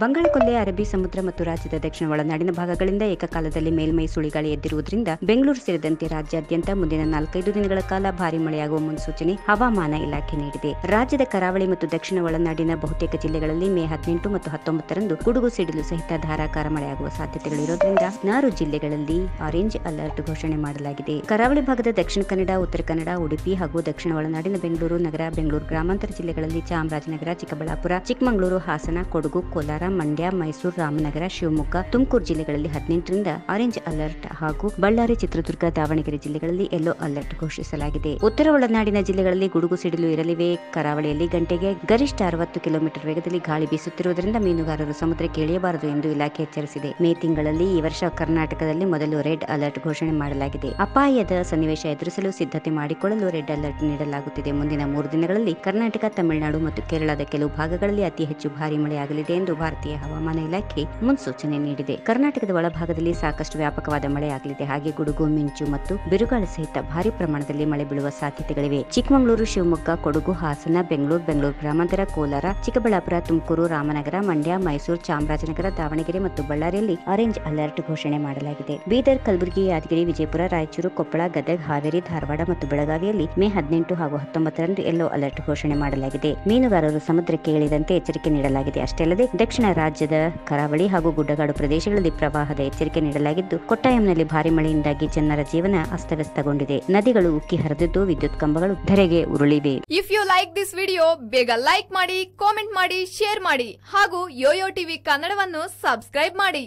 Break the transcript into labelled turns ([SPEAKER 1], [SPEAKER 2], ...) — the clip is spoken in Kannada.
[SPEAKER 1] ಬಂಗಾಳಕೊಲ್ಲಿ ಅರಬ್ಬಿ ಸಮುದ್ರ ಮತ್ತು ರಾಜ್ಯದ ದಕ್ಷಿಣ ಒಳನಾಡಿನ ಭಾಗಗಳಿಂದ ಏಕಕಾಲದಲ್ಲಿ ಮೇಲ್ಮೈ ಸುಳಿಗಾಳಿ ಎದ್ದಿರುವುದರಿಂದ ಬೆಂಗಳೂರು ಸೇರಿದಂತೆ ರಾಜ್ಯಾದ್ಯಂತ ಮುಂದಿನ ನಾಲ್ಕೈದು ದಿನಗಳ ಕಾಲ ಭಾರಿ ಮಳೆಯಾಗುವ ಮುನ್ಸೂಚನೆ ಹವಾಮಾನ ಇಲಾಖೆ ನೀಡಿದೆ. ರಾಜ್ಯದ ಕರಾವಳಿ ಮತ್ತು ದಕ್ಷಿಣ ಒಳನಾಡಿನ ಬಹುತೇಕ ಜಿಲ್ಲೆಗಳಲ್ಲಿ ಮೇ ಹದಿನೆಂಟು ಮತ್ತು ಹತ್ತೊಂಬತ್ತರಂದು ಗುಡುಗು, ಸಿಡಿಲು ಸಹಿತ ಧಾರಾಕಾರ ಮಳೆಯಾಗುವ ಸಾಧ್ಯತೆಗಳಿರೋದ್ರಿಂದ ನಾರು ಜಿಲ್ಲೆಗಳಲ್ಲಿ ಆರೆಂಜ್ ಅಲರ್ಟ್ ಘೋಷಣೆ ಮಾಡಲಾಗಿದೆ. ಕರಾವಳಿ ಭಾಗದ ದಕ್ಷಿಣ ಕನ್ನಡ, ಉತ್ತರ ಕನ್ನಡ, ಉಡುಪಿ ಹಾಗೂ ದಕ್ಷಿಣ ಒಳನಾಡಿನ ಬೆಂಗಳೂರು ನಗರ, ಬೆಂಗಳೂರು ಗ್ರಾಮಾಂತರ ಜಿಲ್ಲೆಗಳಲ್ಲಿ ಚಾಮರಾಜನಗರ, ಚಿಕ್ಕಬಳ್ಳಾಪುರ, ಚಿಕ್ಕಮಗಳೂರು, ಹಾಸನ, ಕೊಡಗು, ಕೋಲಾರ ಮಂಡ್ಯ, ಮೈಸೂರು, ರಾಮನಗರ, ಶಿವಮೊಗ್ಗ, ತುಮಕೂರು ಜಿಲ್ಲೆಗಳಲ್ಲಿ ಹದಿನೆಂಟರಿಂದ ಆರೆಂಜ್ ಅಲರ್ಟ್ ಹಾಗೂ ಬಳ್ಳಾರಿ, ಚಿತ್ರದುರ್ಗ, ದಾವಣಗೆರೆ ಜಿಲ್ಲೆಗಳಲ್ಲಿ ಯೆಲ್ಲೋ ಅಲರ್ಟ್ ಘೋಷಿಸಲಾಗಿದೆ. ಉತ್ತರ ಒಳನಾಡಿನ ಜಿಲ್ಲೆಗಳಲ್ಲಿ ಗುಡುಗು ಸಿಡಿಲು ಇರಲಿವೆ. ಕರಾವಳಿಯಲ್ಲಿ ಗಂಟೆಗೆ ಗರಿಷ್ಠ ಅರವತ್ತು ಕಿಲೋಮೀಟರ್ ವೇಗದಲ್ಲಿ ಗಾಳಿ ಬೀಸುತ್ತಿರುವುದರಿಂದ ಮೀನುಗಾರರು ಸಮುದ್ರಕ್ಕೆ ಇಳಿಯಬಾರದು ಎಂದು ಇಲಾಖೆ ಎಚ್ಚರಿಸಿದೆ. ಮೇ ತಿಂಗಳಲ್ಲಿ ಈ ವರ್ಷ ಕರ್ನಾಟಕದಲ್ಲಿ ಮೊದಲು ರೆಡ್ ಅಲರ್ಟ್ ಘೋಷಣೆ ಮಾಡಲಾಗಿದೆ. ಅಪಾಯದ ಸನ್ನಿವೇಶ ಎದುರಿಸಲು ಸಿದ್ಧತೆ ಮಾಡಿಕೊಳ್ಳಲು ರೆಡ್ ಅಲರ್ಟ್ ನೀಡಲಾಗುತ್ತಿದೆ. ಮುಂದಿನ ಮೂರು ದಿನಗಳಲ್ಲಿ ಕರ್ನಾಟಕ, ತಮಿಳುನಾಡು ಮತ್ತು ಕೇರಳದ ಕೆಲವು ಭಾಗಗಳಲ್ಲಿ ಅತಿ ಹೆಚ್ಚು ಭಾರಿ ಮಳೆಯಾಗಲಿದೆ ಎಂದು ಭಾರತೀಯ ಹವಾಮಾನ ಇಲಾಖೆ ಮುನ್ಸೂಚನೆ ನೀಡಿದೆ. ಕರ್ನಾಟಕದ ಒಳಭಾಗದಲ್ಲಿ ಸಾಕಷ್ಟು ವ್ಯಾಪಕವಾದ ಮಳೆಯಾಗಲಿದೆ. ಹಾಗೆ ಗುಡುಗು, ಮಿಂಚು ಮತ್ತು ಬಿರುಗಾಳಿ ಸಹಿತ ಭಾರಿ ಪ್ರಮಾಣದಲ್ಲಿ ಮಳೆ ಬೀಳುವ ಸಾಧ್ಯತೆಗಳಿವೆ. ಚಿಕ್ಕಮಗಳೂರು, ಶಿವಮೊಗ್ಗ, ಕೊಡಗು, ಹಾಸನ, ಬೆಂಗಳೂರು ಬೆಂಗಳೂರು ಗ್ರಾಮಾಂತರ, ಕೋಲಾರ, ಚಿಕ್ಕಬಳ್ಳಾಪುರ, ತುಮಕೂರು, ರಾಮನಗರ, ಮಂಡ್ಯ, ಮೈಸೂರು, ಚಾಮರಾಜನಗರ, ದಾವಣಗೆರೆ ಮತ್ತು ಬಳ್ಳಾರಿಯಲ್ಲಿ ಆರೆಂಜ್ ಅಲರ್ಟ್ ಘೋಷಣೆ ಮಾಡಲಾಗಿದೆ. ಬೀದರ್, ಕಲಬುರಗಿ, ಯಾದಗಿರಿ, ವಿಜಯಪುರ, ರಾಯಚೂರು, ಕೊಪ್ಪಳ, ಗದಗ, ಹಾವೇರಿ, ಧಾರವಾಡ ಮತ್ತು ಬೆಳಗಾವಿಯಲ್ಲಿ ಮೇ ಹದಿನೆಂಟು ಹಾಗೂ ಹತ್ತೊಂಬತ್ತರಂದು ಯೆಲ್ಲೋ ಅಲರ್ಟ್ ಘೋಷಣೆ ಮಾಡಲಾಗಿದೆ. ಮೀನುಗಾರರು ಸಮುದ್ರಕ್ಕೆ ಇಳಿದಂತೆ ಎಚ್ಚರಿಕೆ ನೀಡಲಾಗಿದೆ. ಅಷ್ಟೇ ಅಲ್ಲದೆ ದಕ್ಷಿಣ ರಾಜ್ಯದ ಕರಾವಳಿ ಹಾಗೂ ಗುಡ್ಡಗಾಡು ಪ್ರದೇಶಗಳಲ್ಲಿ ಪ್ರವಾಹದ ಎಚ್ಚರಿಕೆ ನೀಡಲಾಗಿದ್ದು, ಕೊಟ್ಟಾಯಂನಲ್ಲಿ ಭಾರಿ ಮಳೆಯಿಂದಾಗಿ ಜನರ ಜೀವನ ಅಸ್ತವ್ಯಸ್ತಗೊಂಡಿದೆ. ನದಿಗಳು ಉಕ್ಕಿ ಹರಿದಿದ್ದು ವಿದ್ಯುತ್ ಕಂಬಗಳು ಧರೆಗೆ ಉರುಳಿವೆ.
[SPEAKER 2] If you like this video ಬೇಗ ಲೈಕ್ ಮಾಡಿ ಕಾಮೆಂಟ್ ಮಾಡಿ ಶೇರ್ ಮಾಡಿ ಹಾಗೂ ಯೋಯೋ ಟಿವಿ ಕನ್ನಡವನ್ನು ಸಬ್ಸ್ಕ್ರೈಬ್ ಮಾಡಿ.